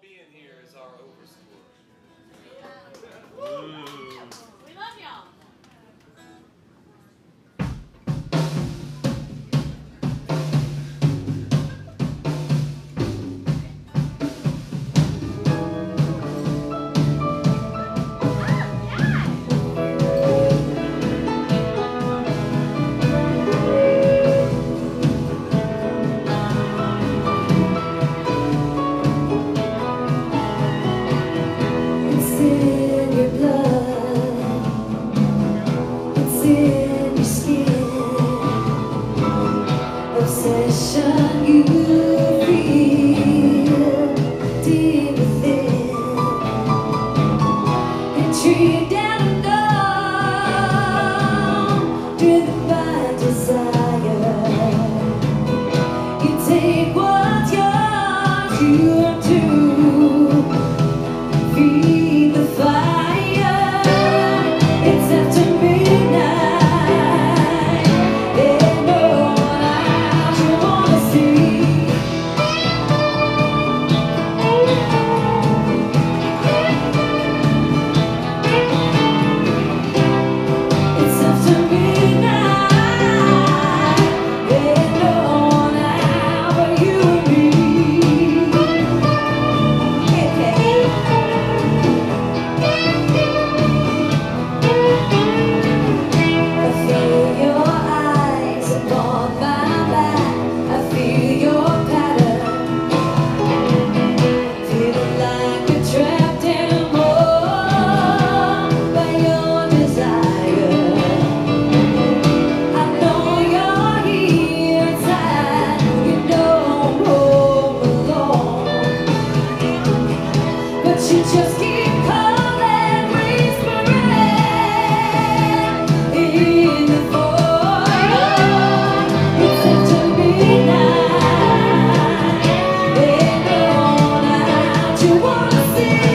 being here is our overscore. Obsession you feel deep within. Intrigued and numb, driven by desire. You take yours, you do. Feed the fire. Thank you.